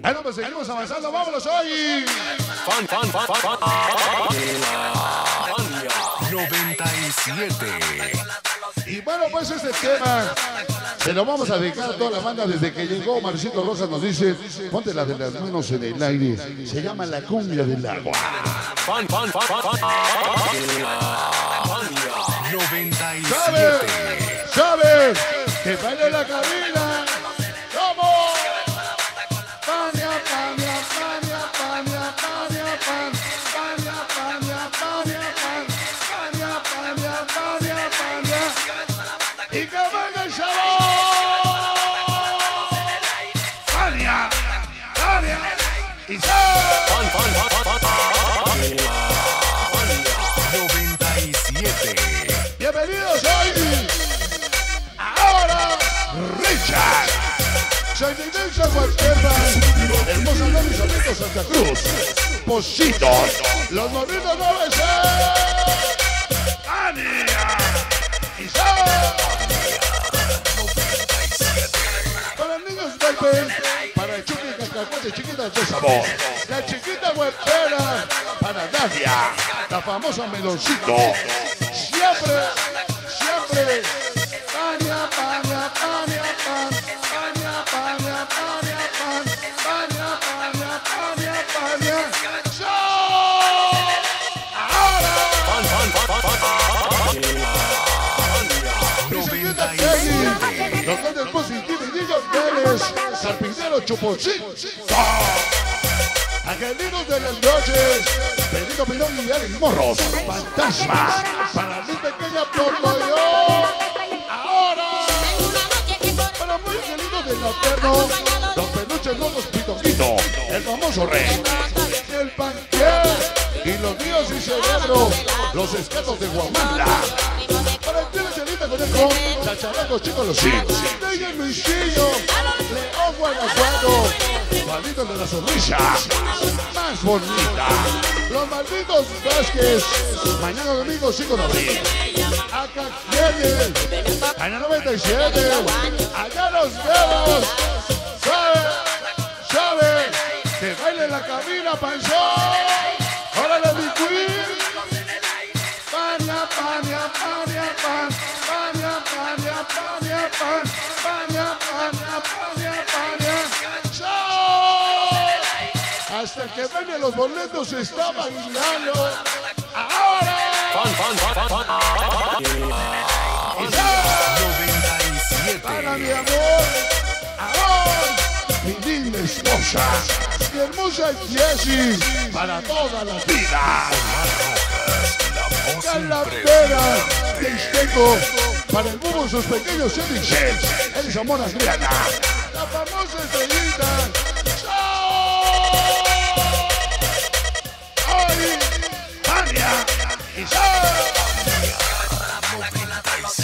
Bueno, pues seguimos avanzando, vámonos hoy. Fan, fan, fan, fan, fan. Fania 97. Y bueno, pues este tema se lo vamos a dedicar a toda la banda desde que llegó Marcito Rojas nos dice, ponte la de las manos en el aire, se llama la cumbia del agua. Fan, fan, fan, fan, fan. Fania 97. ¿Sabes? ¿Sabes? Que baile la cabina. 97. Bienvenidos hoy. Ahora, Richard. Santa Cruz. Positos. Los morritos no ¡Ania! ¡Isa! Para niños Chucky Cacahuete chiquitas de sabor. La chiquita huepera para Nadia, la famosa meloncito. Siempre, siempre. Salpintero Chuponcito. Angelinos de las noches, Benito Pinón y Alex Morros, Fantasma, para mi pequeña Portoyo. Ahora, para muy angelinos del Alterno, los peluches locos Pitoquito, el famoso rey, el panque y los míos y cerebro, los escatos de Guamanda. Para el tío Chelita Conejo, Chacharaco Chico Los Sims, Ley Luisillo, León Guanajuato, Malditos de la Sonrisa, más bonita, los malditos Vázquez, mañana domingo 5 de abril, acá viene, Ana 97, allá los dedos, sabe, sabe, que baile la cabina, panzón, órale mi queen. Pania, pania, pania, pan. Hasta que vende los boletos se está bailando. Ahora. Fan, fan, fan, fan, fan. Y ¡show! Para mi 97. amor. Ahora. Mi linda esposa. Mi hermosa Jessie. Para para el bubo sus pequeños sándwiches. El Zamora Adriana, la famosa estrellita. ¡Ay! ¡Tania!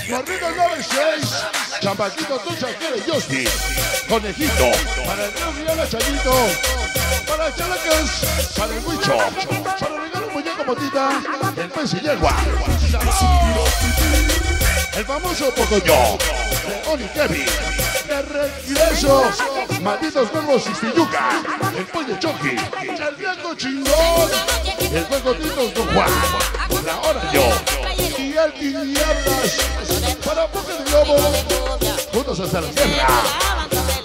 ¡Y Morritos 96, Champaquito Tucha quiere Justin, Conejito, para el Río Guiana Chayito, para Chalacas, para el Huicho, para el regalo muñeco Motita, el pez y yegua, el famoso Pocoyo, León y Kevin, de regreso, malditos nuevos Istiyuca, el pollo el viejo chingón, el juego Titos Don Juan, la hora yo, y el Tinieblas, para Boca de Globo, juntos hasta la tierra,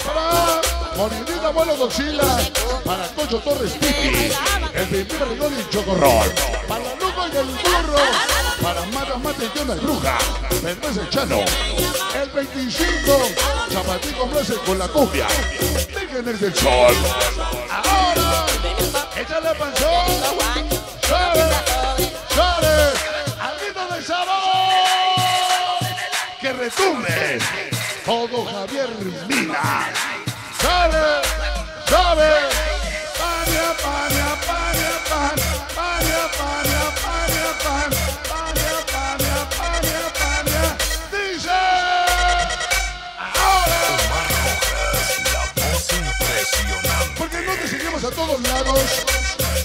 para Morinita Abuelo Godzilla, para Cocho Torres Pipi, el primer rigor y Chocorrol, para Lugo y el Burro, para Mata Mata y Tienda Bruja, el Chano, el 25, Zapatico Blase con la cumbia, Vírgenes del Sol, ahora, échale panzón, ¡Sale! ¡Sale! ¡Alito de sabor! ¡Que retumbe! Todo Javier Mina. ¡Sale!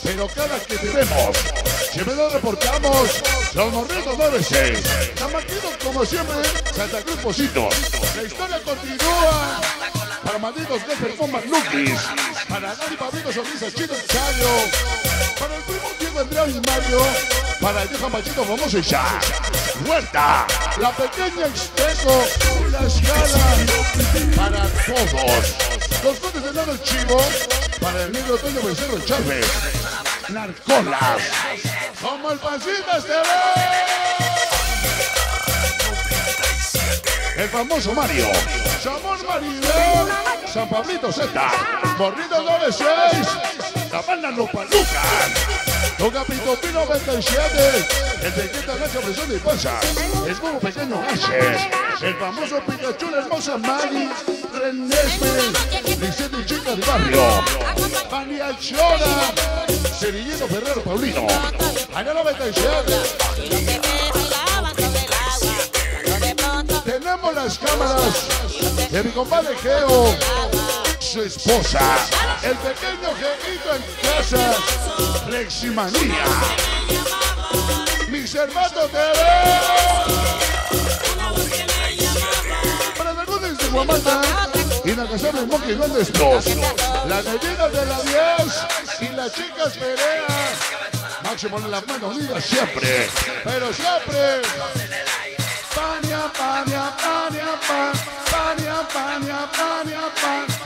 Pero cada que te vemos, siempre nos reportamos los morritos 96. Chamaquitos como siempre, Santa Cruz. La historia continúa para malditos de Performance Lukis. Para Gary Pablito Sonrisa Chino Chayo. Para el primo Diego Andrea y Mario. Para el viejo machito famoso y ya. Huerta. La pequeña Expreso. La escala. Para todos. Los condes de Nano Chivo. Para el negro Toño Becerro Chávez. Narcolas. Como el Pancitas TV. El famoso Mario. Samón Maribel. San Pablito Z. Morrito 96. La banda No Palucan. Don Capito Pino 97. El pequeño Gacha Presión de Panza. El como pequeño Gaches. El famoso Pikachu, la hermosa Maggie. Renesme. Vicente Chica de Barrio. Mania Chora. Cerillito Ferrero Paulino. Año 97. Tenemos las cámaras de mi compadre Geo, su esposa, el pequeño Geito en casa, Fleximanía, mis hermanos TV. Para de Guamata y la casa de Monkey Grandes Plus, las medidas de la 10 y las chicas peleas. Máximo en las manos unidas siempre, pero siempre. Pania, pania, pania, pan, pania, pania, pania, pan,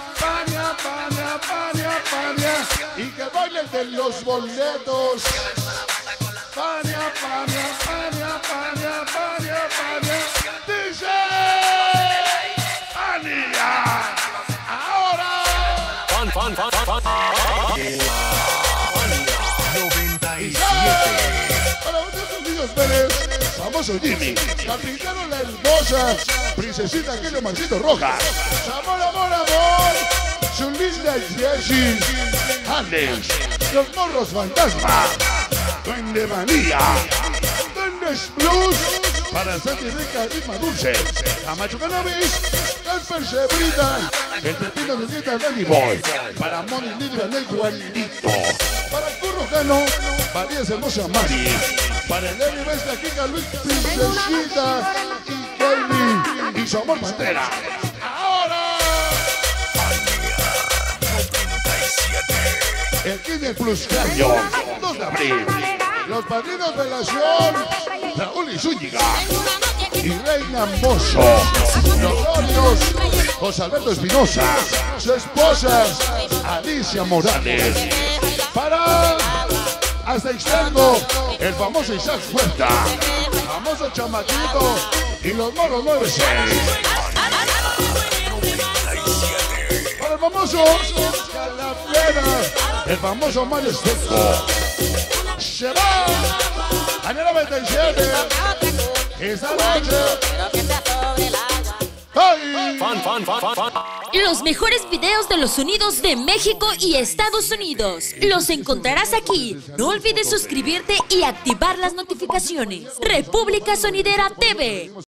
pania, pania, pania, pania, y que bailen de los boletos. Pania, pania, pania, pania, pania, pania, dice Pania. Ahora. Fan, fan, fan, fan. Y 97. Para nuestros niños Pérez, famoso Jimmy, Capitano La Hermosa, Princesita Kelly Marcito Rojas, Amor, Amor, Amor, linda Jessie, Alex, Los Morros Fantasma, Duende Manía, Duendes Plus, para Santi Rica Ritma Dulce, Camacho Cannabis, Casper Sebrita, el Pepino de Dieta Danny Boy, para Moni Lidia del Juanito, para Curro Cano, María Hermosa Mari, para el Levi Bestia Kika Luis Princesita y Kelly y su amor Pantera. El Kinder Plus Cayo, 2 de abril, los padrinos de la acción, Raúl y Zúñiga. Y Reina los novios, José Alberto Espinosa, su esposa, Alicia Morales, para hasta externo, el famoso Isaac Huerta, famoso Chamaquito y los moros 96. Para el famoso Calavera, el famoso Mario Esteco. Se va a la 97. Esta noche. ¡Ay! Fan, fan, fan, fan, fan. Los mejores videos de los sonidos de México y Estados Unidos. Los encontrarás aquí. No olvides suscribirte y activar las notificaciones. República Sonidera TV.